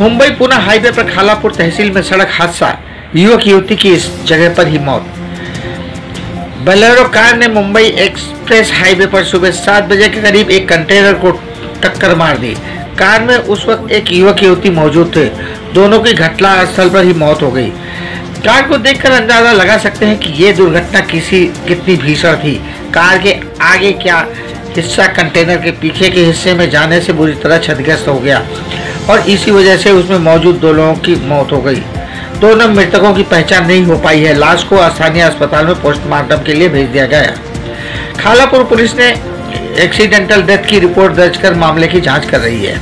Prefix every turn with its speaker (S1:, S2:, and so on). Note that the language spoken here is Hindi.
S1: मुंबई पुणे हाईवे पर खालापुर तहसील में सड़क हादसा। युवक युवती की इस जगह पर ही मौत। बलेरो कार ने मुंबई एक्सप्रेस हाईवे पर सुबह सात बजे के करीब एक कंटेनर को टक्कर मार दी। कार में उस वक्त एक युवक युवती मौजूद थे। दोनों की घटना स्थल पर ही मौत हो गई। कार को देखकर अंदाज़ा लगा सकते हैं कि ये दुर्घटना किसी, कितनी भीषण थी। कार के आगे क्या हिस्सा कंटेनर के पीछे के हिस्से में जाने से बुरी तरह क्षतिग्रस्त हो गया और इसी वजह से उसमें मौजूद दो लोगों की मौत हो गई। दोनों मृतकों की पहचान नहीं हो पाई है। लाश को स्थानीय अस्पताल में पोस्टमार्टम के लिए भेज दिया गया। खालापुर पुलिस ने एक्सीडेंटल डेथ की रिपोर्ट दर्ज कर मामले की जाँच कर रही है।